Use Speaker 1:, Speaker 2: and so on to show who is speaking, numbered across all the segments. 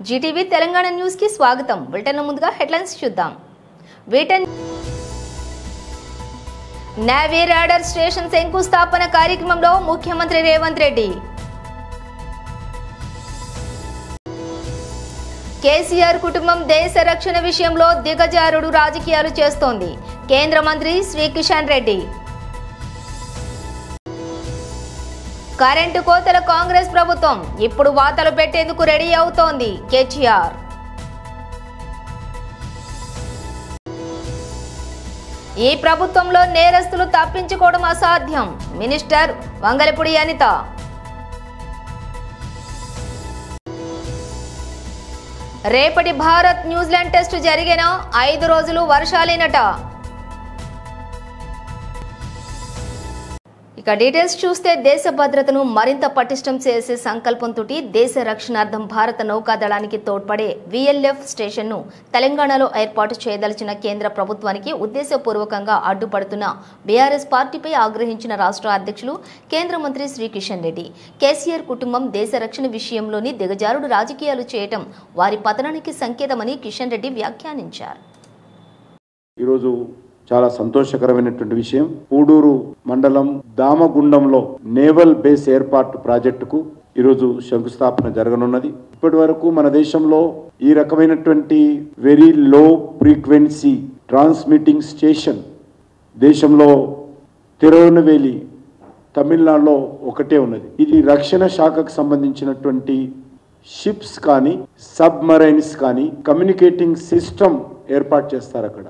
Speaker 1: Zee TV Telangana న్యూస్కి స్వాగతం. Bulletin ముందుగా హెడ్లైన్స్ చూద్దాం. వీటన్ నేవీ రాడర్ స్టేషన్ శంకుస్థాపన కార్యక్రమంలో ముఖ్యమంత్రి రేవంత్ రెడ్డి. కేసీఆర్ కుటుంబం దేశ రక్షణ విషయంలో దిగజారుడు రాజకీయాలు చేస్తోంది. కేంద్ర మంత్రి శ్రీ కిషన్ రెడ్డి. కరెంటు కోతల కాంగ్రెస్ ప్రభుత్వం ఇప్పుడు వాతలు పెట్టేందుకు రెడీ అవుతోంది కేటీఆర్. ఈ ప్రభుత్వంలో నేరస్తులు తప్పించుకోవడం అసాధ్యం మినిస్టర్ వంగలపూడి అనిత. రేపటి భారత్ న్యూజిలాండ్ టెస్టు జరిగిన ఐదు రోజులు వర్షాలేనట. ఇక డీటెయిల్స్ చూస్తే దేశ భద్రతను మరింత పటిష్టం చేసే సంకల్పంతో దేశ రక్షణార్థం భారత నౌకాదళానికి తోడ్పడే విఎల్ఎఫ్ స్టేషన్ను తెలంగాణలో ఏర్పాటు చేయదలిచిన కేంద్ర ప్రభుత్వానికి ఉద్దేశపూర్వకంగా అడ్డుపడుతున్న బీఆర్ఎస్ పార్టీపై ఆగ్రహించిన రాష్ట్ర అధ్యక్షులు కేంద్ర మంత్రి శ్రీ కిషన్ రెడ్డి. కేసీఆర్ కుటుంబం దేశ రక్షణ విషయంలోని దిగజారుడు రాజకీయాలు చేయటం వారి పతనానికి సంకేతమని కిషన్ రెడ్డి వ్యాఖ్యానించారు.
Speaker 2: ఈరోజు చాలా సంతోషకరమైనటువంటి విషయం. పూడూరు మండలం దామగుండంలో నేవల్ బేస్ ఏర్పాటు ప్రాజెక్టుకు ఈరోజు శంకుస్థాపన జరగనున్నది. ఇప్పటి వరకు మన దేశంలో ఈ రకమైనటువంటి very low frequency transmitting station దేశంలో తిరువనవేలి తమిళనాడులో ఒకటే ఉన్నది. ఇది రక్షణ శాఖకు సంబంధించినటువంటి షిప్స్ కానీ సబ్మరైన్స్ కానీ కమ్యూనికేటింగ్ సిస్టమ్ ఏర్పాటు చేస్తారు అక్కడ.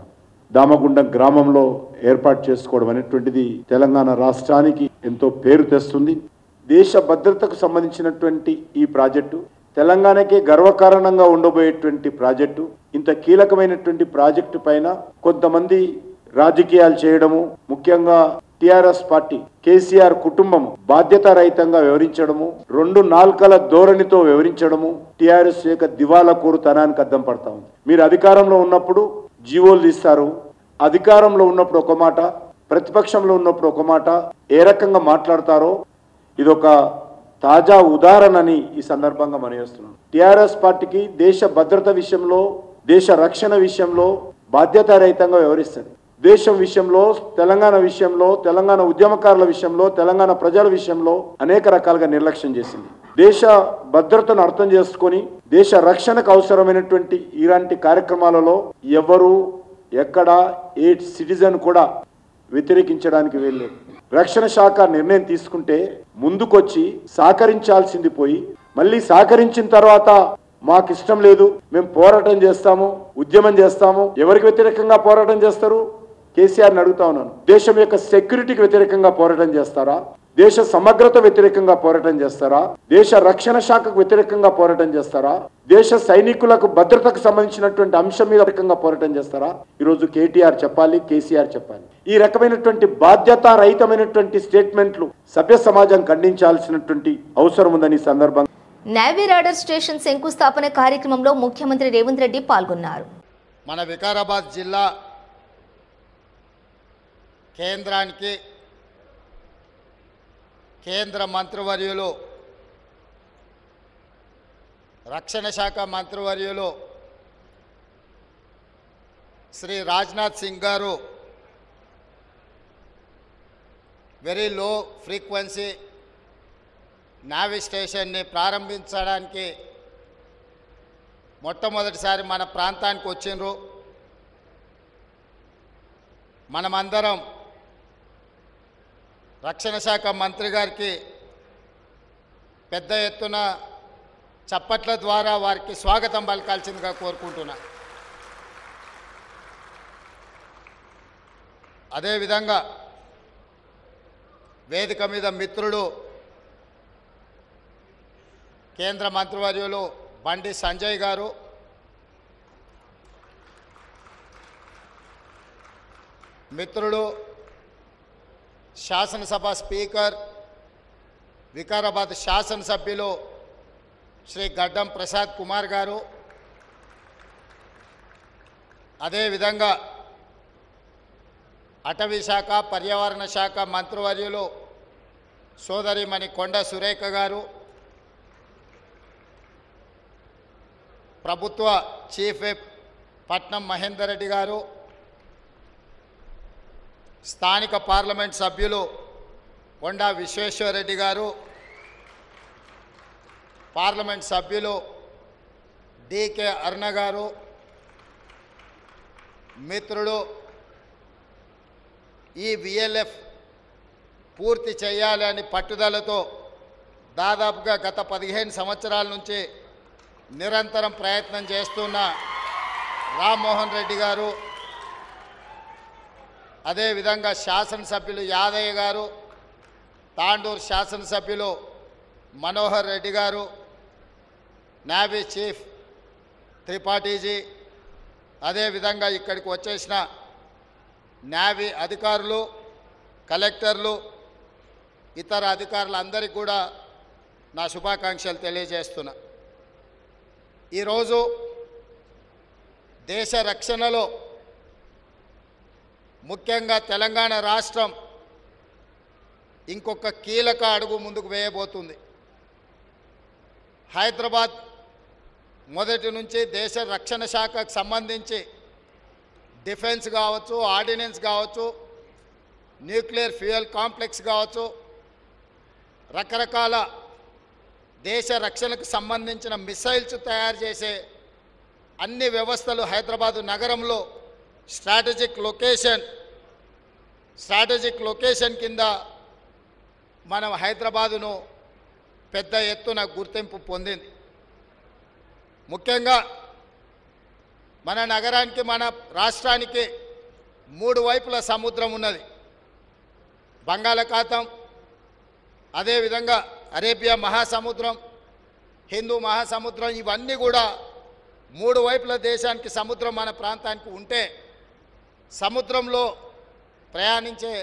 Speaker 2: దామగుండం గ్రామంలో ఏర్పాటు చేసుకోవడం అనేటువంటిది తెలంగాణ రాష్ట్రానికి ఎంతో పేరు తెస్తుంది. దేశ భద్రతకు సంబంధించినటువంటి ఈ ప్రాజెక్టు తెలంగాణకే గర్వకారణంగా ఉండబోయేటువంటి ప్రాజెక్టు ఇంత కీలకమైనటువంటి ప్రాజెక్టు పైన కొంతమంది రాజకీయాలు చేయడము ముఖ్యంగా టిఆర్ఎస్ పార్టీ కేసీఆర్ కుటుంబం బాధ్యతారహితంగా వివరించడము రెండు నాల్కల ధోరణితో వ్యవహరించడము టిఆర్ఎస్ యొక్క దివాలా కోరుతనానికి అద్దం పడతా ఉంది. మీరు అధికారంలో ఉన్నప్పుడు జీవోలు తీస్తారు అధికారంలో ఉన్నప్పుడు ఒక మాట ప్రతిపక్షంలో ఉన్నప్పుడు ఒక మాట ఏ రకంగా మాట్లాడతారో ఇదొక తాజా ఉదాహరణని ఈ సందర్భంగా మనం టీఆర్ఎస్ పార్టీకి దేశ భద్రత విషయంలో దేశ రక్షణ విషయంలో బాధ్యతారహితంగా వ్యవహరిస్తుంది. దేశం విషయంలో తెలంగాణ విషయంలో తెలంగాణ ఉద్యమకారుల విషయంలో తెలంగాణ ప్రజల విషయంలో అనేక రకాలుగా నిర్లక్ష్యం చేసింది. దేశ భద్రతను అర్థం చేసుకొని దేశ రక్షణకు అవసరమైనటువంటి ఇలాంటి కార్యక్రమాలలో ఎవరు ఎక్కడ ఏ సిటిజన్ కూడా వ్యతిరేకించడానికి వెళ్ళలేదు రక్షణ శాఖ నిర్ణయం తీసుకుంటే ముందుకొచ్చి సహకరించాల్సింది పోయి మళ్ళీ సహకరించిన తర్వాత మాకు ఇష్టం లేదు మేము పోరాటం చేస్తాము ఉద్యమం చేస్తాము. ఎవరికి వ్యతిరేకంగా పోరాటం చేస్తారు? కేసీఆర్ని అడుగుతా ఉన్నాను. దేశం యొక్క సెక్యూరిటీకి వ్యతిరేకంగా పోరాటం చేస్తారా? దేశ సమగ్రత వ్యతిరేకంగా పోరాటం చేస్తారా? దేశ రక్షణ శాఖకు వ్యతిరేకంగా పోరాటం చేస్తారా? దేశ సైనికులకు భద్రతకు సంబంధించినటువంటి అంశం మీద వ్యతిరేకంగా పోరాటం చేస్తారా? ఈరోజు కేటీఆర్ చెప్పాలి కేసీఆర్ చెప్పాలి. ఈ రకమైనటువంటి బాధ్యత రహితమైనటువంటి స్టేట్మెంట్లు సభ్య సమాజం ఖండించాల్సినటువంటి అవసరం ఉందని సందర్భంగా
Speaker 1: నేవీ రాడర్ స్టేషన్ శంకుస్థాపన కార్యక్రమంలో ముఖ్యమంత్రి రేవంత్ రెడ్డి పాల్గొన్నారు.
Speaker 3: మన వికారాబాద్ జిల్లా కేంద్రానికి కేంద్ర మంత్రివర్యులు రక్షణ శాఖ మంత్రివర్యులు శ్రీ రాజ్నాథ్ సింగ్ గారు వెరీ లో ఫ్రీక్వెన్సీ నావీ స్టేషన్ని ప్రారంభించడానికి మొట్టమొదటిసారి మన ప్రాంతానికి వచ్చిండ్రు. మనమందరం రక్షణ శాఖ మంత్రి గారికి పెద్ద ఎత్తున చప్పట్ల ద్వారా వారికి స్వాగతం పలకాల్సిందిగా కోరుకుంటున్నా. అదేవిధంగా వేదిక మీద మిత్రుడు కేంద్ర మంత్రివర్యులు బండి సంజయ్ గారు మిత్రుడు శాసనసభ స్పీకర్ వికారాబాద్ శాసనసభ్యులు శ్రీ గడ్డం ప్రసాద్ కుమార్ గారు. అదేవిధంగా అటవీ శాఖ పర్యావరణ శాఖ మంత్రివర్యులు సోదరిమణి కొండ సురేఖ గారు. ప్రభుత్వ చీఫ్ విప్ పట్నం మహేందర్ రెడ్డి గారు. స్థానిక పార్లమెంట్ సభ్యులు కొండా విశ్వేశ్వరరెడ్డి గారు పార్లమెంట్ సభ్యులు డికే అరుణ గారు మిత్రుడు ఈ విఎల్ఎఫ్ పూర్తి చేయాలి అని పట్టుదలతో దాదాపుగా గత పదిహేను సంవత్సరాల నుంచి నిరంతరం ప్రయత్నం చేస్తున్న రామ్మోహన్ రెడ్డి గారు అదేవిధంగా శాసనసభ్యులు యాదయ్య గారు తాండూరు శాసనసభ్యులు మనోహర్ రెడ్డి గారు నావీ చీఫ్ త్రిపాఠీజీ అదేవిధంగా ఇక్కడికి వచ్చేసిన నావీ అధికారులు కలెక్టర్లు ఇతర అధికారులందరికీ కూడా నా శుభాకాంక్షలు తెలియజేస్తున్నా. ఈరోజు దేశ రక్షణలో ముఖ్యంగా తెలంగాణ రాష్ట్రం ఇంకొక కీలక అడుగు ముందుకు వేయబోతుంది. హైదరాబాద్ మొదటి నుంచి దేశ రక్షణ శాఖకు సంబంధించి డిఫెన్స్ కావచ్చు ఆర్డినెన్స్ కావచ్చు న్యూక్లియర్ ఫ్యూయల్ కాంప్లెక్స్ కావచ్చు రకరకాల దేశ రక్షణకు సంబంధించిన మిసైల్స్ తయారు చేసే అన్ని వ్యవస్థలు హైదరాబాదు నగరంలో స్ట్రాటజిక్ లొకేషన్ స్ట్రాటజిక్ లొకేషన్ కింద మనం హైదరాబాదును పెద్ద ఎత్తున గుర్తింపు పొందింది. ముఖ్యంగా మన నగరానికి మన రాష్ట్రానికి మూడు వైపుల సముద్రం ఉన్నది. బంగాళాఖాతం అదేవిధంగా అరేబియా మహాసముద్రం హిందూ మహాసముద్రం ఇవన్నీ కూడా మూడు వైపుల దేశానికి సముద్రం మన ప్రాంతానికి ఉంటే సముద్రంలో ప్రయాణించే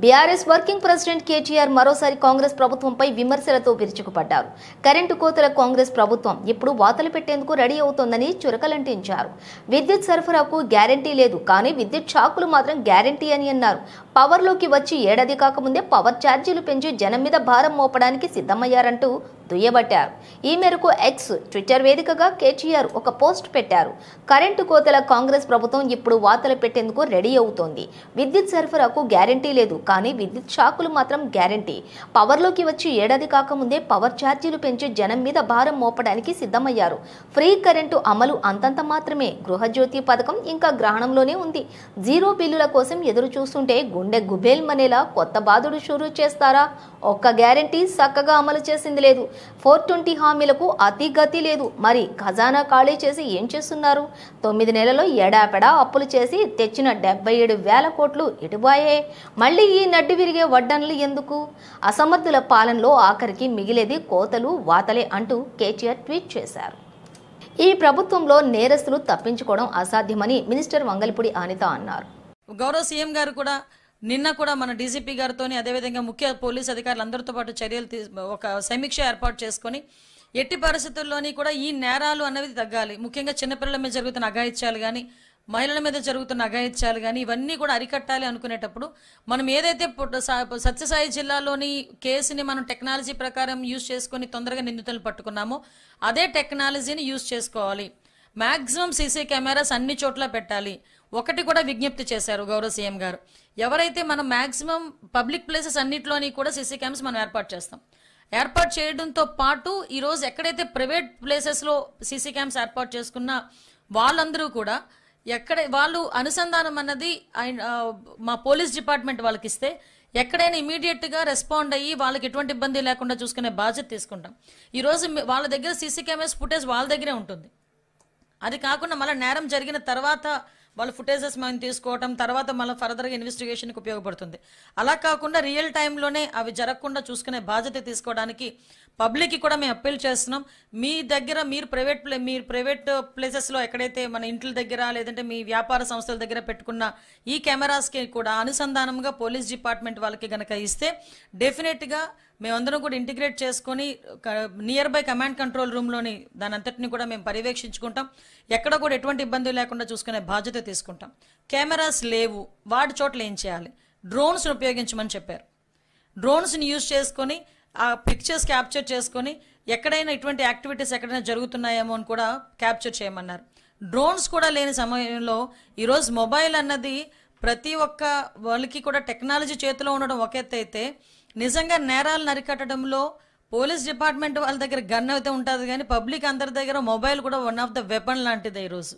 Speaker 1: బీఆర్ఎస్ వర్కింగ్ ప్రెసిడెంట్ కేటీఆర్ మరోసారి కాంగ్రెస్ ప్రభుత్వంపై విమర్శలతో విరుచుకుపడ్డారు. కరెంటు కోతల కాంగ్రెస్ ప్రభుత్వం ఇప్పుడు వాతలు పెట్టేందుకు రెడీ అవుతోందని చురకలంటించారు. విద్యుత్ సరఫరాకు గ్యారంటీ లేదు కానీ విద్యుత్ షాకులు మాత్రం గ్యారంటీ అని అన్నారు. పవర్లోకి వచ్చి ఏడాది కాకముందే పవర్ ఛార్జీలు పెంచి జనం మీద భారం మోపడానికి సిద్ధమయ్యారంటూ దుయ్యబట్టారు. ఈ మేరకు ఎక్స్ ట్విట్టర్ వేదికగా కేటీఆర్ ఒక పోస్ట్ పెట్టారు. కరెంటు కోతల కాంగ్రెస్ ప్రభుత్వం ఇప్పుడు వార్తలు పెట్టేందుకు రెడీ అవుతోంది. విద్యుత్ సరఫరాకు గ్యారంటీ లేదు కానీ విద్యుత్ షాకులు మాత్రం గ్యారంటీ. పవర్లోకి వచ్చి ఏడాది కాకముందే పవర్ ఛార్జీలు పెంచి జనం మీద భారం మోపడానికి సిద్ధమయ్యారు. ఫ్రీ కరెంటు అమలు అంతంత మాత్రమే. గృహజ్యోతి పథకం ఇంకా గ్రహణంలోనే ఉంది. జీరో బిల్లుల కోసం ఎదురు చూస్తుంటే గుండె గుబేల్మనేలా కొత్త బాధుడు షురూ చేస్తారా? ఒక్క గ్యారంటీ చక్కగా అమలు చేసింది లేదు. ఫోర్ ట్వంటీ హామీలకు అతి గతి లేదు. మరి ఖజానా ఖాళీ చేసి ఏం చేస్తున్నారు? తొమ్మిది నెలల్లో ఎడాపెడా అప్పులు చేసి తెచ్చిన డెబ్బై ఏడు వేల కోట్లు ఇటుబాయే. మళ్ళీ ఈ నడ్డి విరిగే వడ్డన్లు ఎందుకు? అసమర్థుల పాలనలో ఆఖరికి మిగిలేది కోతలు వాతలే అంటూ కేటీఆర్ ట్వీట్ చేశారు. ఈ ప్రభుత్వంలో నేరస్తులు తప్పించుకోవడం అసాధ్యమని మినిస్టర్ వంగల్పూడి అనిత అన్నారు.
Speaker 4: గౌరవ సీఎం గారు కూడా నిన్న కూడా మన డీజీపీ గారితో అదేవిధంగా ముఖ్య పోలీస్ అధికారులు అందరితో పాటు చర్యలు ఒక సమీక్ష ఏర్పాటు చేసుకొని ఎట్టి పరిస్థితుల్లోని కూడా ఈ నేరాలు అన్నవి తగ్గాలి. ముఖ్యంగా చిన్నపిల్లల మీద జరుగుతున్న అఘాయిత్యాలు కానీ మహిళల మీద జరుగుతున్న అఘాయిత్యాలు కానీ ఇవన్నీ కూడా అరికట్టాలి అనుకునేటప్పుడు మనం ఏదైతే సత్యసాయి జిల్లాలోని కేసుని మనం టెక్నాలజీ ప్రకారం యూజ్ చేసుకొని తొందరగా నిందితులు పట్టుకున్నామో అదే టెక్నాలజీని యూజ్ చేసుకోవాలి. మ్యాక్సిమం సీసీ కెమెరాస్ అన్ని చోట్ల పెట్టాలి. ఒకటి కూడా విజ్ఞప్తి చేశారు గౌరవ సీఎం గారు. ఎవరైతే మనం మాక్సిమం పబ్లిక్ ప్లేసెస్ అన్నింటిలోని కూడా సీసీ క్యామ్స్ మనం ఏర్పాటు చేస్తాం. ఏర్పాటు చేయడంతో పాటు ఈరోజు ఎక్కడైతే ప్రైవేట్ ప్లేసెస్లో సీసీ క్యామ్స్ ఏర్పాటు చేసుకున్న వాళ్ళందరూ కూడా ఎక్కడ వాళ్ళు అనుసంధానం అన్నది మా పోలీస్ డిపార్ట్మెంట్ వాళ్ళకి ఇస్తే ఎక్కడైనా ఇమీడియట్గా రెస్పాండ్ అయ్యి వాళ్ళకి ఎటువంటి ఇబ్బంది లేకుండా చూసుకునే బాధ్యత తీసుకుంటాం. ఈరోజు వాళ్ళ దగ్గర సీసీ కెమెరాస్ ఫుటేజ్ వాళ్ళ దగ్గరే ఉంటుంది. అది కాకుండా మళ్ళీ నేరం జరిగిన తర్వాత వాళ్ళ ఫుటేజెస్ మనం తీసుకోవటం తర్వాత మళ్ళీ ఫర్దర్గా ఇన్వెస్టిగేషన్కి ఉపయోగపడుతుంది. అలా కాకుండా రియల్ టైంలోనే అవి జరగకుండా చూసుకునే బాధ్యత తీసుకోవడానికి పబ్లిక్కి కూడా మేము అప్పీల్ చేస్తున్నాం. మీ దగ్గర మీరు ప్రైవేట్ ప్లే మీరు ప్రైవేట్ ప్లేసెస్లో ఎక్కడైతే మన ఇంట్ల దగ్గర లేదంటే మీ వ్యాపార సంస్థల దగ్గర పెట్టుకున్న ఈ కెమెరాస్కి కూడా అనుసంధానంగా పోలీస్ డిపార్ట్మెంట్ వాళ్ళకి గనక ఇస్తే డెఫినెట్గా మేమందరం కూడా ఇంటిగ్రేట్ చేసుకొని నియర్ బై కమాండ్ కంట్రోల్ రూమ్లోని దాని అంతటిని కూడా మేము పర్యవేక్షించుకుంటాం. ఎక్కడ కూడా ఎటువంటి ఇబ్బంది లేకుండా చూసుకునే బాధ్యత తీసుకుంటాం. కెమెరాస్ లేవు. వాటి చోట్ల ఏం చేయాలి? డ్రోన్స్ని ఉపయోగించమని చెప్పారు. డ్రోన్స్ని యూజ్ చేసుకొని ఆ పిక్చర్స్ క్యాప్చర్ చేసుకొని ఎక్కడైనా ఇటువంటి యాక్టివిటీస్ ఎక్కడైనా జరుగుతున్నాయేమో అని కూడా క్యాప్చర్ చేయమన్నారు. డ్రోన్స్ కూడా లేని సమయంలో ఈరోజు మొబైల్ అన్నది ప్రతి ఒక్క వాళ్ళకి కూడా టెక్నాలజీ చేతిలో ఉండడం ఒక ఎత్తు అయితే నిజంగా నేరాలు అరికట్టడంలో పోలీస్ డిపార్ట్మెంట్ వాళ్ళ దగ్గర గన్ అయితే ఉంటుంది కానీ పబ్లిక్ అందరి దగ్గర మొబైల్ కూడా వన్ ఆఫ్ ద వెపన్ లాంటిది ఈరోజు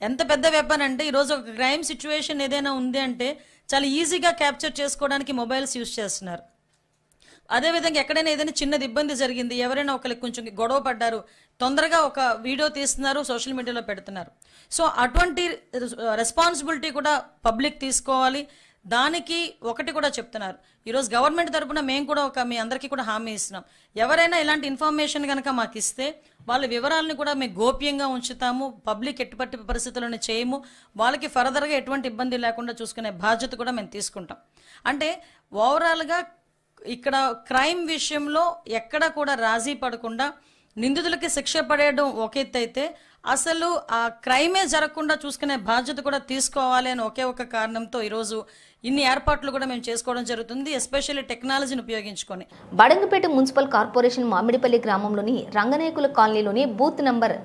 Speaker 4: ఎంత పెద్ద వెపన్ అంటే ఈరోజు ఒక క్రైమ్ సిచ్యువేషన్ ఏదైనా ఉంది అంటే చాలా ఈజీగా క్యాప్చర్ చేసుకోవడానికి మొబైల్స్ యూజ్ చేస్తున్నారు. అదేవిధంగా ఎక్కడైనా ఏదైనా చిన్నది ఇబ్బంది జరిగింది ఎవరైనా ఒకరికి కొంచెం గొడవ పడ్డారు తొందరగా ఒక వీడియో తీస్తున్నారు సోషల్ మీడియాలో పెడుతున్నారు. సో అటువంటి రెస్పాన్సిబిలిటీ కూడా పబ్లిక్ తీసుకోవాలి. దానికి ఒకటి కూడా చెప్తున్నారు. ఈరోజు గవర్నమెంట్ తరపున మేము కూడా ఒక మీ అందరికీ కూడా హామీ ఇస్తున్నాం. ఎవరైనా ఇలాంటి ఇన్ఫర్మేషన్ కనుక మాకు ఇస్తే వాళ్ళ వివరాలను కూడా మేము గోప్యంగా ఉంచుతాము పబ్లిక్ ఎట్టుపట్టి పరిస్థితులను చేయము వాళ్ళకి ఫర్దర్గా ఎటువంటి ఇబ్బంది లేకుండా చూసుకునే బాధ్యత కూడా మేము తీసుకుంటాం. అంటే ఓవరాల్గా ఇక్కడ క్రైమ్ విషయంలో ఎక్కడ కూడా రాజీ పడకుండా నిందితులకి శిక్ష పడేయడం ఒక ఎత్తు అయితే అసలు ఆ క్రైమే జరగకుండా చూసుకునే బాధ్యత కూడా తీసుకోవాలి అని ఒకే ఒక కారణంతో ఈరోజు ఇన్ని ఏర్పాట్లు కూడా మేము చేసుకోవడం జరుగుతుంది ఎస్పెషల్లీ టెక్నాలజీని ఉపయోగించుకొని.
Speaker 1: బడంగపేట మున్సిపల్ కార్పొరేషన్ మామిడిపల్లి గ్రామంలోని రంగనాయకుల కాలనీలోని బూత్ నంబర్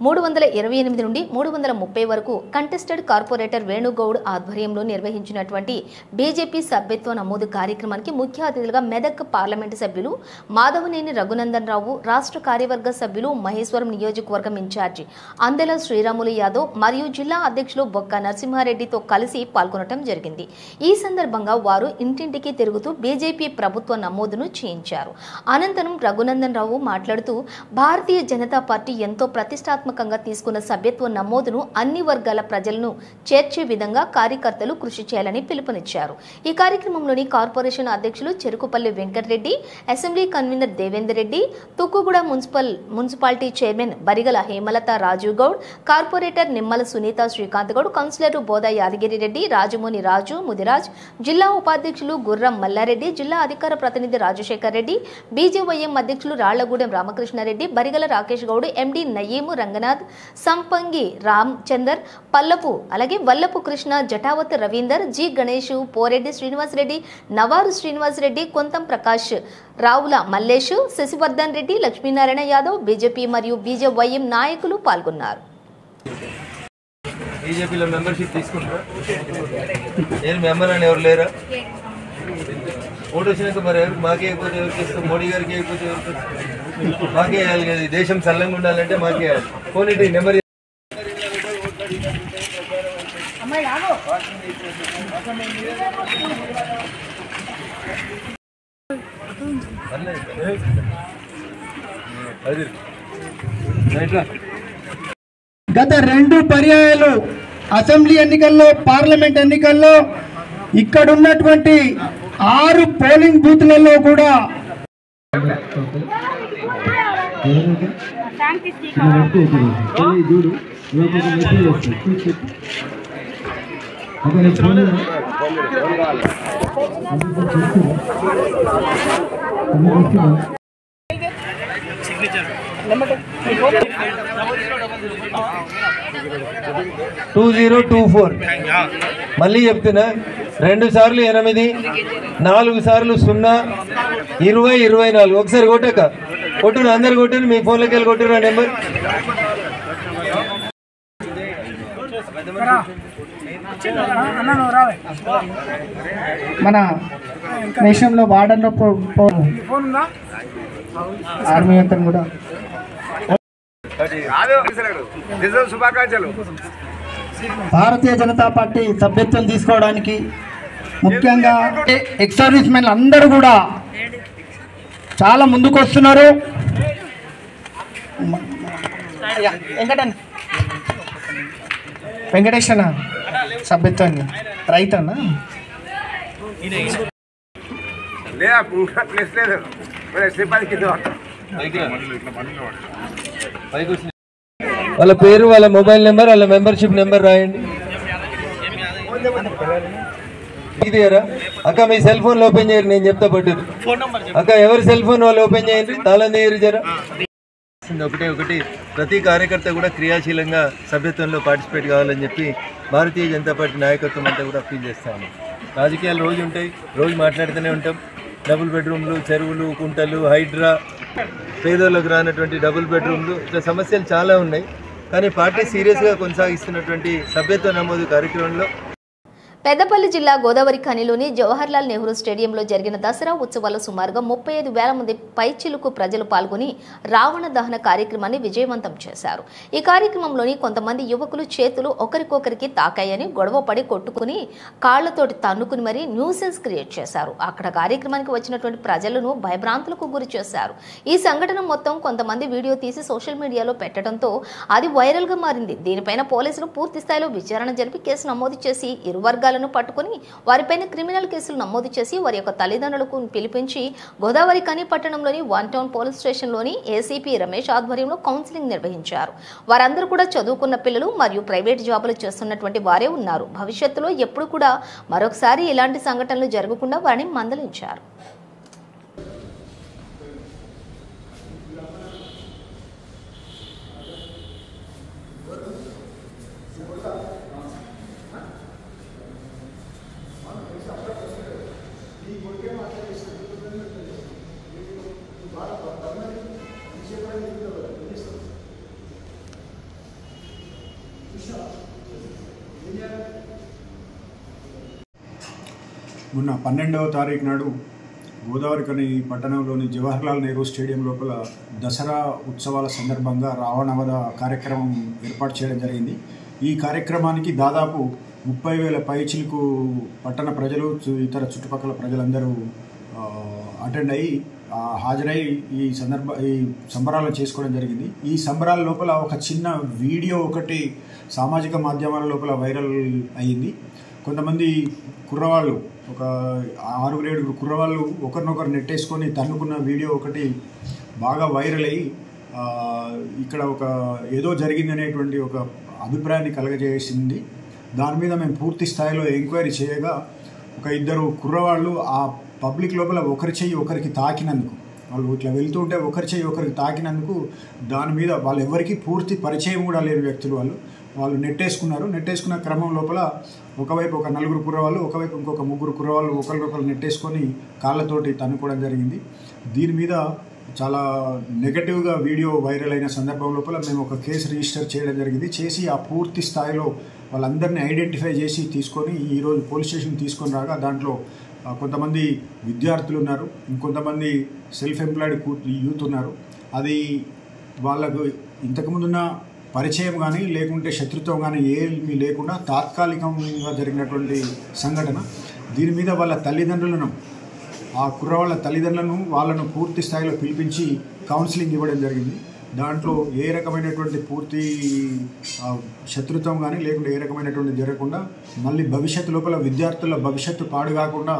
Speaker 1: మూడు వందల ఇరవై ఎనిమిది నుండి మూడు వందల ముప్పై వరకు కంటెస్టెడ్ కార్పొరేటర్ వేణుగౌడ్ ఆధ్వర్యంలో నిర్వహించినటువంటి బీజేపీ సభ్యత్వ నమోదు కార్యక్రమానికి ముఖ్య అతిథులుగా మెదక్ పార్లమెంటు సభ్యులు మాధవనేని రఘునందన్ రావు రాష్ట్ర కార్యవర్గ సభ్యులు మహేశ్వరం నియోజకవర్గం ఇన్ఛార్జి అందెల శ్రీరాములు యాదవ్ మరియు జిల్లా అధ్యక్షులు బొక్క నరసింహారెడ్డితో కలిసి పాల్గొనడం జరిగింది. ఈ సందర్భంగా వారు ఇంటింటికి తిరుగుతూ బీజేపీ ప్రభుత్వ నమోదును చేయించారు. అనంతరం రఘునందన్ రావు మాట్లాడుతూ భారతీయ జనతా పార్టీ ఎంతో ప్రతిష్టాత్మకంగా తీసుకున్న సభ్యత్వ నమోదును అన్ని వర్గాల ప్రజలను చేర్చే విధంగా కార్యకర్తలు కృషి చేయాలని పిలుపునిచ్చారు. ఈ కార్యక్రమంలోని కార్పొరేషన్ అధ్యక్షులు Cherukupalli Venkatareddy assembly convener Devender Reddy Tukkuguda municipal municipality chairman Barigala Hemalatha Raju Goud corporator Nimmala Sunitha Srikanth Goud councillor Boda Yadagiri Reddy Rajamoni Raju Mudiraj జిల్లా ఉపాధ్యక్షులు గుర్రం మల్లారెడ్డి జిల్లా అధికార ప్రతినిధి రాజశేఖర్ రెడ్డి బీజేవైఎం అధ్యక్షులు రాళ్ళగూడెం రామకృష్ణారెడ్డి బరిగల రాకేష్ గౌడ్ ఎండి నయీము రంగనాథ్ సంపంగి రామ్చందర్ పల్లపు అలాగే వల్లపు కృష్ణ జటావత్ రవీందర్ జి గణేష్ పోరెడ్డి శ్రీనివాసరెడ్డి నవారు శ్రీనివాసరెడ్డి కొంతం ప్రకాష్ రావుల మల్లేష్ శశివర్ధన్ రెడ్డి లక్ష్మీనారాయణ యాదవ్ బీజేపీ మరియు బీజేవైఎం నాయకులు పాల్గొన్నారు.
Speaker 5: బీజేపీలో మెంబర్షిప్ తీసుకుంటారా? నేను మెంబర్ అని ఎవరు లేరా? ఓటు వచ్చినాక మరి ఎవరికి మాకే అయిపోతే ఎవరికి ఇస్తాం మోడీ గారికి అయిపోతే ఎవరికి మాకే వేయాలి కదా దేశం సల్లంగా ఉండాలంటే మాకే వేయాలి. నెంబర్
Speaker 6: గత రెండు పర్యాయాలు అసెంబ్లీ ఎన్నికల్లో పార్లమెంట్ ఎన్నికల్లో ఇక్కడ ఉన్నటువంటి ఆరు పోలింగ్ బూత్లలో కూడా
Speaker 5: టూ జీరో టూ ఫోర్. మళ్ళీ చెప్తున్నా రెండు సార్లు ఎనిమిది నాలుగు సార్లు సున్నా ఇరవై ఇరవై నాలుగు. ఒకసారి కొట్టక కొట్టును అందరు కొట్టును మీ ఫోన్లోకి వెళ్ళి కొట్టురు నెంబర్
Speaker 6: మన దేశంలో పో- ఆర్మీ అంతా కూడా. భారతీయ జనతా పార్టీ సభ్యత్వం తీసుకోవడానికి ముఖ్యంగా ఎక్స్ సర్వీస్ మెన్ అందరూ కూడా చాలా ముందుకు వస్తున్నారు. వెంకటేష్ అన్న సభ్యత్వాన్ని. రైతన్నా.
Speaker 5: వాళ్ళ పేరు వాళ్ళ మొబైల్ నెంబర్ వాళ్ళ మెంబర్షిప్ నెంబర్ రాయండి. ఇదిగారా అక్క మీ సెల్ ఫోన్ ఓపెన్ చేయరు నేను చెప్తా పట్టు అక్క ఎవరి సెల్ ఫోన్ వాళ్ళు ఓపెన్ చేయండి? తాళం తీయరు జరా. ఒకటే ఒకటి. ప్రతి కార్యకర్త కూడా క్రియాశీలంగా సభ్యత్వంలో పార్టిసిపేట్ కావాలని చెప్పి భారతీయ జనతా పార్టీ నాయకత్వం అంతా కూడా అప్పీల్ చేస్తాము రాజకీయాలు రోజు ఉంటాయి రోజు మాట్లాడుతూనే ఉంటాం. డబుల్ బెడ్రూమ్లు చెరువులు కుంటలు హైడ్రా పేదోళ్ళకు రానటువంటి డబుల్ బెడ్రూమ్లు ఇట్లా సమస్యలు చాలా ఉన్నాయి. కానీ పార్టీ సీరియస్గా కొనసాగిస్తున్నటువంటి సభ్యత్వ నమోదు కార్యక్రమంలో
Speaker 1: పెద్దపల్లి జిల్లా గోదావరి ఖనిలోని జవహర్లాల్ నెహ్రూ స్టేడియంలో జరిగిన దసరా ఉత్సవాల్లో సుమారుగా ముప్పై ఐదు వేల మంది పైచిలుకు ప్రజలు పాల్గొని రావణ దహన కార్యక్రమాన్ని విజయవంతం చేశారు. ఈ కార్యక్రమంలోని కొంతమంది యువకులు చేతులు ఒకరికొకరికి తాకాయని గొడవ పడి కొట్టుకుని కాళ్ళతోటి తన్నుకుని మరీ న్యూసెన్స్ క్రియేట్ చేశారు. అక్కడ కార్యక్రమానికి వచ్చినటువంటి ప్రజలను భయభ్రాంతులకు గురి చేశారు. ఈ సంఘటన మొత్తం కొంతమంది వీడియో తీసి సోషల్ మీడియాలో పెట్టడంతో అది వైరల్గా మారింది. దీనిపైన పోలీసులు పూర్తి స్థాయిలో విచారణ జరిపి కేసు నమోదు చేసి ఇరు వర్గాలను పట్టుకుని వారిపైన క్రిమినల్ కేసులు నమోదు చేసి వారి యొక్క తల్లిదండ్రులకు పిలిపించి గోదావరి కని పట్టణంలోని వన్ టౌన్ పోలీస్ స్టేషన్లోని ఏసీపీ రమేష్ ఆధ్వర్యంలో కౌన్సిలింగ్ నిర్వహించారు. వారందరూ కూడా చదువుకున్న పిల్లలు మరియు ప్రైవేట్ జాబులు చేస్తున్నటువంటి వారే ఉన్నారు. భవిష్యత్తులో ఎప్పుడు కూడా మరొకసారి ఇలాంటి సంఘటనలు జరగకుండా వారిని మందలించారు.
Speaker 7: మొన్న పన్నెండవ తారీఖు నాడు గోదావరి కని పట్టణంలోని జవహర్లాల్ నెహ్రూ స్టేడియం లోపల దసరా ఉత్సవాల సందర్భంగా రావణవధ కార్యక్రమం ఏర్పాటు చేయడం జరిగింది. ఈ కార్యక్రమానికి దాదాపు ముప్పై వేల పైచిలకు పట్టణ ప్రజలు ఇతర చుట్టుపక్కల ప్రజలందరూ అటెండ్ అయ్యి హాజరై ఈ సందర్భ ఈ సంబరాలు చేసుకోవడం జరిగింది. ఈ సంబరాల లోపల ఒక చిన్న వీడియో ఒకటి సామాజిక మాధ్యమాల లోపల వైరల్ అయ్యింది. కొంతమంది కుర్రవాళ్ళు ఒక ఆరుగురు ఏడుగురు కుర్రవాళ్ళు ఒకరినొకరు నెట్టేసుకొని తన్నుకున్న వీడియో ఒకటి బాగా వైరల్ అయ్యి ఇక్కడ ఒక ఏదో జరిగింది అనేటువంటి ఒక అభిప్రాయాన్ని కలగజేసింది. దాని మీద మేము పూర్తి స్థాయిలో ఎంక్వైరీ చేయగా ఒక ఇద్దరు కుర్రవాళ్ళు ఆ పబ్లిక్ లోపల ఒకరి చెయ్యి ఒకరికి తాకినందుకు వాళ్ళు ఇట్లా వెళ్తుంటే ఒకరి చెయ్యి ఒకరికి తాకినందుకు దాని మీద వాళ్ళు ఎవరికి పూర్తి పరిచయం కూడా లేని వ్యక్తులు వాళ్ళు. వాళ్ళు నెట్టేసుకున్నారు. నెట్టేసుకున్న క్రమం లోపల ఒకవైపు ఒక నలుగురు కుర్రవాళ్ళు ఒకవైపు ఇంకొక ముగ్గురు కుర్రవాళ్ళు ఒకరికొకరు నెట్టేసుకొని కాళ్ళతోటి తన్నుకోవడం జరిగింది. దీని మీద చాలా నెగటివ్గా వీడియో వైరల్ అయిన సందర్భం లోపల మేము ఒక కేసు రిజిస్టర్ చేయడం జరిగింది. చేసి ఆ పూర్తి స్థాయిలో వాళ్ళందరినీ ఐడెంటిఫై చేసి తీసుకొని ఈరోజు పోలీస్ స్టేషన్ తీసుకొని రాగా దాంట్లో కొంతమంది విద్యార్థులు ఉన్నారు ఇంకొంతమంది సెల్ఫ్ ఎంప్లాయిడ్ యూత్ ఉన్నారు. అది వాళ్ళకు ఇంతకుముందున్న పరిచయం కానీ లేకుంటే శత్రుత్వం కానీ ఏమీ లేకుండా తాత్కాలికంగా జరిగినటువంటి సంఘటన. దీని మీద వాళ్ళ తల్లిదండ్రులను ఆ కుర్రవాళ్ళ తల్లిదండ్రులను వాళ్ళను పూర్తి స్థాయిలో పిలిపించి కౌన్సిలింగ్ ఇవ్వడం జరిగింది. దాంట్లో ఏ రకమైనటువంటి పూర్తి శత్రుత్వం కానీ లేకుంటే ఏ రకమైనటువంటి జరగకుండా మళ్ళీ భవిష్యత్తు లోపల విద్యార్థుల భవిష్యత్తు పాడు కాకుండా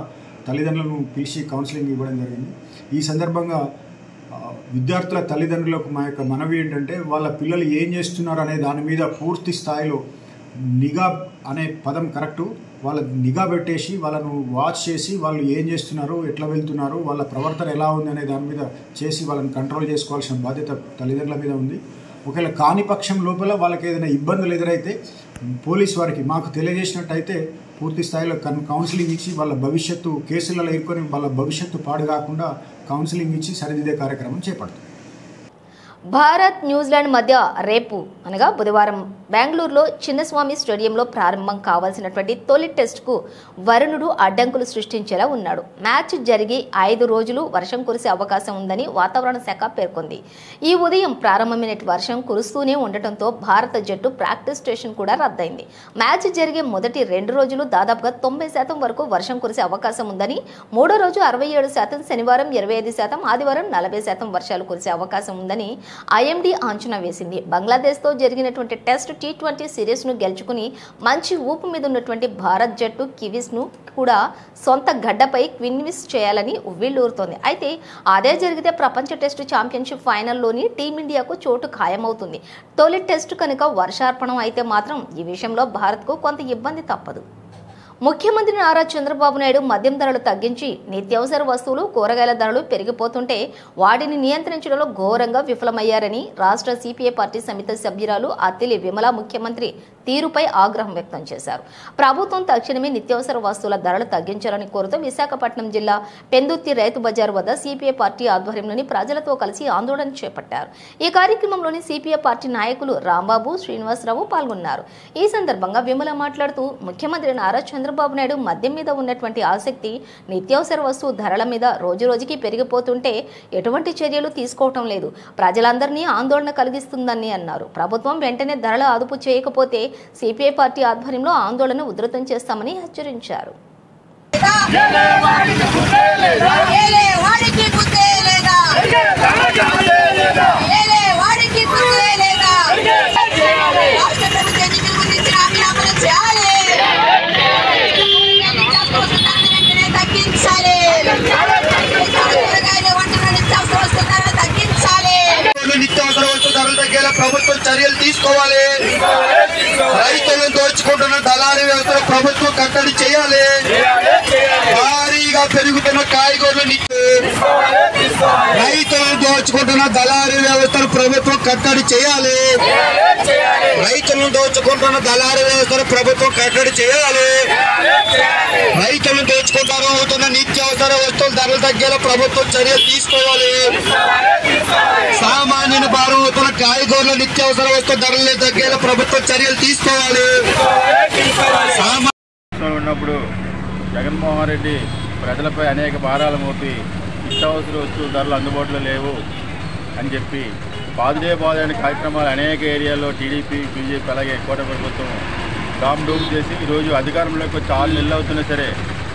Speaker 7: తల్లిదండ్రులను పిలిచి కౌన్సిలింగ్ ఇవ్వడం జరిగింది. ఈ సందర్భంగా విద్యార్థుల తల్లిదండ్రులకు మా యొక్క మనవి ఏంటంటే వాళ్ళ పిల్లలు ఏం చేస్తున్నారు అనే దాని మీద పూర్తి స్థాయిలో నిఘా అనే పదం కరెక్టు. వాళ్ళ నిఘా పెట్టేసి వాళ్ళను వాచ్ చేసి వాళ్ళు ఏం చేస్తున్నారు ఎట్లా వెళ్తున్నారు వాళ్ళ ప్రవర్తన ఎలా ఉంది అనే దాని మీద చేసి వాళ్ళని కంట్రోల్ చేసుకోవాల్సిన బాధ్యత తల్లిదండ్రుల మీద ఉంది. ఒకవేళ కాని పక్షం లోపల వాళ్ళకి ఏదైనా ఇబ్బందులు ఎదురైతే పోలీస్ వారికి మాకు తెలియజేసినట్టయితే పూర్తి స్థాయిలో కన్ కౌన్సిలింగ్ ఇచ్చి వాళ్ళ భవిష్యత్తు కేసులలో ఇరుకొని వాళ్ళ భవిష్యత్తు పాడు కాకుండా కౌన్సిలింగ్ ఇచ్చి సరిదిద్దే కార్యక్రమం చేపడుతుంది.
Speaker 1: భారత్ న్యూజిలాండ్ మధ్య రేపు అనగా బుధవారం బెంగళూరులో చిన్నస్వామి స్టేడియంలో ప్రారంభం కావాల్సినటువంటి తొలి టెస్టుకు వరుణుడు అడ్డంకులు సృష్టించేలా ఉన్నాడు. మ్యాచ్ జరిగి ఐదు రోజులు వర్షం కురిసే అవకాశం ఉందని వాతావరణ శాఖ పేర్కొంది. ఈ ఉదయం ప్రారంభమైన వర్షం కురుస్తూనే ఉండటంతో భారత జట్టు ప్రాక్టీస్ స్టేషన్ కూడా రద్దయింది. మ్యాచ్ జరిగే మొదటి రెండు రోజులు దాదాపుగా తొంభై శాతం వరకు వర్షం కురిసే అవకాశం ఉందని మూడో రోజు అరవై ఏడు శాతం శనివారం ఇరవై ఐదు శాతం ఆదివారం నలభై శాతం వర్షాలు కురిసే అవకాశం ఉందని ఐఎండీ అంచనా వేసింది. బంగ్లాదేశ్తో జరిగినటువంటి టెస్ట్ టీ ట్వంటీ సిరీస్ను గెలుచుకుని మంచి ఊపు మీద ఉన్నటువంటి భారత్ జట్టు కివీస్ను కూడా సొంత గడ్డపై క్విన్విస్ చేయాలని ఉవ్విళ్ళూరుతోంది అయితే అదే జరిగితే ప్రపంచ టెస్ట్ ఛాంపియన్షిప్ ఫైనల్లోని టీమిండియాకు చోటు ఖాయమవుతుంది. తొలి టెస్ట్ కనుక వర్షార్పణం అయితే మాత్రం ఈ విషయంలో భారత్కు కొంత ఇబ్బంది తప్పదు. ముఖ్యమంత్రి నారా చంద్రబాబు నాయుడు మద్యం ధరలు తగ్గించి నిత్యావసర వస్తువులు కూరగాయల ధరలు పెరిగిపోతుంటే వాటిని నియంత్రించడంలో ఘోరంగా విఫలమయ్యారని రాష్ట్ర సిపిఐ పార్టీ సమితి సభ్యురాలు అత్తిలి విమల ముఖ్యమంత్రి తీరుపై ఆగ్రహం వ్యక్తం చేశారు. ప్రభుత్వం తక్షణమే నిత్యావసర వస్తువుల ధరలు తగ్గించాలని కోరుతూ విశాఖపట్నం జిల్లా పెందుర్తి రైతు బజార్ వద్ద సిపిఐ పార్టీ ఆధ్వర్యంలోని ప్రజలతో కలిసి ఆందోళన చేపట్టారు. ఈ కార్యక్రమంలోని సిపిఐ పార్టీ నాయకులు రాంబాబు శ్రీనివాసరావు పాల్గొన్నారు. ఈ సందర్భంగా విమల మాట్లాడుతూ ముఖ్యమంత్రి నారా చంద్రబాబు నాయుడు మద్యం మీద ఉన్నటువంటి ఆసక్తి నిత్యావసర వస్తువు ధరల మీద రోజురోజుకి పెరిగిపోతుంటే ఎటువంటి చర్యలు తీసుకోవటం లేదు. ప్రజలందరినీ ఆందోళన కలిగిస్తుందని అన్నారు. ప్రభుత్వం వెంటనే ధరల అదుపు చేయకపోతే సిపిఐ పార్టీ ఆధ్వర్యంలో ఆందోళన ఉధృతం చేస్తామని హెచ్చరించారు.
Speaker 8: తగ్గించాలి తగ్గించాలి
Speaker 9: నిత్యావసర వస్తు ధరలు తగ్గేలా ప్రభుత్వం చర్యలు తీసుకోవాలి. రైతులను దోచుకుంటున్న దళారీ వ్యవస్థను ప్రభుత్వం కట్టడి చేయాలి. భారీగా పెరుగుతున్న కాయగూరలు రైతులను దోచుకుంటున్న దళారీ వ్యవస్థను ప్రభుత్వం కట్టడి చేయాలి. రైతులను దోచుకుంటున్న దళారీ వ్యవస్థను ప్రభుత్వం కట్టడి చేయాలి. రైతులను దోచుకుంటారు అవుతున్న నిత్యావసర వస్తువుల ధరలు తగ్గేలా ప్రభుత్వం చర్యలు తీసుకోవాలి. సామాన్యుని భారం అవుతున్న కాయగూరల నిత్యావసర వస్తువు ధరలు తగ్గేలా ప్రభుత్వం చర్యలు తీసుకోవాలి.
Speaker 10: ఉన్నప్పుడు జగన్మోహన్ రెడ్డి ప్రజలపై అనేక భారాలు మోపి నిత్యావసర వస్తువుల ధరలు అందుబాటులో లేవు అని చెప్పి బాదుడే బాదు కార్యక్రమాలు అనేక ఏరియాల్లో టీడీపీ బీజేపీ అలాగే కోట ప్రభుత్వం డామ్ డూమ్ చేసి ఈరోజు అధికారంలోకి వచ్చి ఆరు నెలలు అవుతున్నా సరే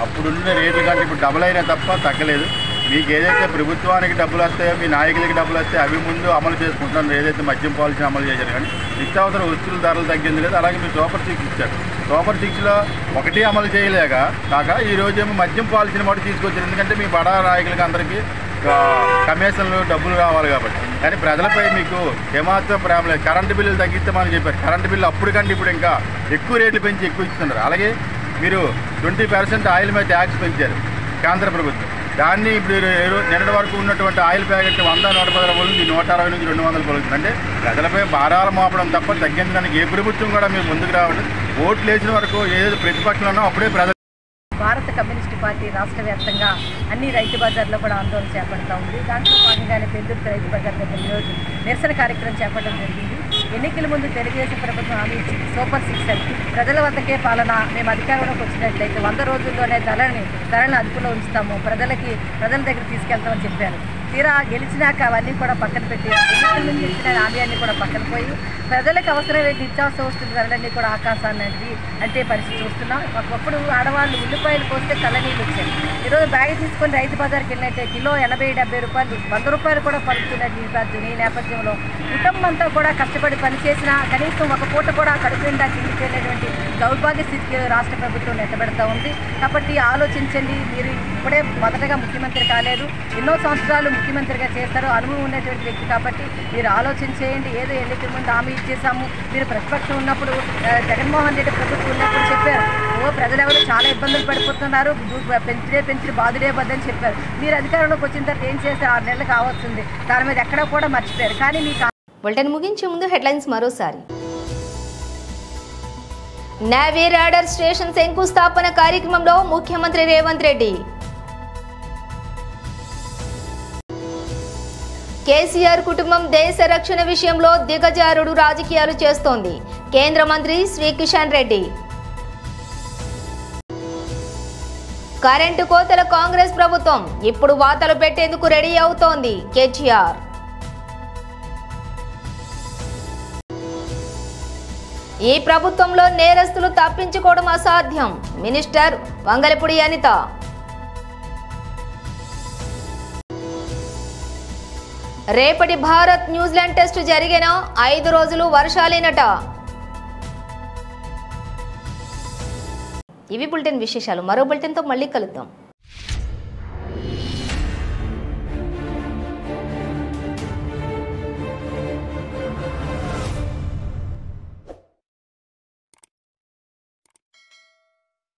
Speaker 10: అప్పుడున్న రేట్ల కంటే ఇప్పుడు డబుల్ అయినా తప్ప తగ్గలేదు. మీకు ఏదైతే ప్రభుత్వానికి డబ్బులు వస్తాయో మీ నాయకులకి డబ్బులు వస్తాయో అవి ముందు అమలు చేసుకుంటున్నారు. ఏదైతే మద్యం పాలసీ అమలు చేశారు కానీ నిత్యావసర వస్తువుల ధరలు తగ్గింది లేదు అలాగే మీరు సూపర్ సిక్స్ ఇచ్చారు. సూపర్ సిక్స్లో ఒకటి అమలు చేయలేక కాక ఈ రోజేమో మద్యం పాలసీని మటు తీసుకొచ్చారు. ఎందుకంటే మీ బడా నాయకులకి అందరికీ కమిషన్లు డబ్బులు రావాలి కాబట్టి. కానీ ప్రజలపై మీకు ఏమాత్రం ప్రేమ లేదు. కరెంటు బిల్లులు తగ్గిస్తామని చెప్పారు. కరెంటు బిల్లు అప్పుడు కంటే ఇప్పుడు ఇంకా ఎక్కువ రేట్లు పెంచి ఎక్కువ ఇస్తున్నారు. అలాగే మీరు ట్వంటీ పర్సెంట్ ఆయిల్ మీద ట్యాక్స్ పెంచారు కేంద్ర ప్రభుత్వం. దాన్ని ఇప్పుడు నిన్నటి వరకు ఉన్నటువంటి ఆయిల్ ప్యాకెట్ వంద నూట పది రూపాయలు నూట అరవై నుంచి రెండు వందలు పలుకుతుంది. అంటే ప్రజలపై భారాలు మోపడం తప్ప తగ్గించడానికి ఏ ప్రభుత్వం కూడా మీరు ముందుకు రావడం ఓట్లు వేసిన వరకు ఏదో ప్రతిపక్షంలో ఉన్నా అప్పుడే ప్రజలు
Speaker 11: భారత కమ్యూనిస్ట్ పార్టీ రాష్ట్ర వ్యాప్తంగా అన్ని రైతు బజార్లో కూడా ఆందోళన చేపడతా ఉంది. దాంట్లో భాగంగానే పెందుర్తి రైతు బజార్ దగ్గర ఈరోజు నిరసన కార్యక్రమం చేపట్టడం జరిగింది. ఎన్నికల ముందు తెలుగుదేశం ప్రభుత్వం హామీ ఇచ్చింది. సూపర్ సిక్స్ అని. ప్రజల వద్దకే పాలన మేము అధికారంలోకి వచ్చినట్లయితే వంద రోజుల్లోనే ధరని ధరలను అదుపులో ఉంచుతాము. ప్రజలకి ప్రజల దగ్గర తీసుకెళ్తామని చెప్పారు. తీరా గెలిచినాక అవన్నీ కూడా పక్కన పెట్టి ఎన్నికల ఇచ్చిన హామీలన్నీ కూడా పక్కన పోయి ప్రజలకు అవసరమైన నిత్యావసర వస్తువులు ధరలన్నీ కూడా ఆకాశాన్ని అంటే పరిస్థితి చూస్తున్నాం. ఒకప్పుడు ఆడవాళ్ళు ఉల్లిపాయలు కోస్తే కళ్ళనీళ్ళు వచ్చాయి ఈరోజు బ్యాగ్ తీసుకొని రైతు బజార్కి వెళ్ళినట్టే కిలో ఎనభై డెబ్బై రూపాయలు వంద రూపాయలు కూడా పలుకుతున్న ఈ నేపథ్యంలో కుటుంబంతో కూడా కష్టపడి పనిచేసినా కనీసం ఒక పూట కూడా కడుపు నిండా కిందికి దౌర్భాగ్య స్థితికి రాష్ట్ర ప్రభుత్వం నెట్టబెడతా ఉంది. కాబట్టి ఆలోచించండి మీరు ఇప్పుడే మొదటగా ముఖ్యమంత్రి కాలేదు. ఎన్నో సంవత్సరాలు ముఖ్యమంత్రిగా చేస్తారు అనుభవం ఉన్నటువంటి వ్యక్తి కాబట్టి మీరు ఆలోచన చేయండి ఏదో ఎన్నికల ముందు హామీ ఇచ్చేసాము మీరు ప్రతిపక్షం ఉన్నప్పుడు జగన్మోహన్ రెడ్డి ప్రభుత్వం ఉన్నప్పుడు చెప్పారు ఓ ప్రజలెవరు చాలా ఇబ్బందులు పడిపోతున్నారు. దూ- పెంచిడే పెంచి బాధుడే బద్దని చెప్పారు. మీరు అధికారంలోకి వచ్చిన తర్వాత ఏం చేస్తే ఆరు నెలలు కావాల్సింది దాని మీద ఎక్కడ కూడా మర్చిపోయారు. కానీ మీకు
Speaker 1: బులెటిన్ ముగించే ముందు హెడ్లైన్స్ మరోసారి. నేవీ రాడర్ స్టేషన్ శంకుస్థాపన కార్యక్రమంలో ముఖ్యమంత్రి రేవంత్ రెడ్డి. కేసీఆర్ కుటుంబం దేశ రక్షణ విషయంలో దిగజారుడు రాజకీయాలు చేస్తోంది. కేంద్ర మంత్రి శ్రీ కిషన్ రెడ్డి. కరెంటు కోతల కాంగ్రెస్ ప్రభుత్వం ఇప్పుడు వాతలు పెట్టేందుకు రెడీ అవుతోంది కేసీఆర్ ఈ ప్రభుత్వంలో నేరస్తులు తప్పించుకోవడం అసాధ్యం. మినిస్టర్ వంగలపూడి అనిత. రేపటి భారత్ న్యూజిలాండ్ టెస్టు జరిగిన ఐదు రోజులు వర్షాలేనట. ఇవి బులెటిన్ విశేషాలు. మరో బులెటిన్తో మళ్ళీ కలుద్దాం.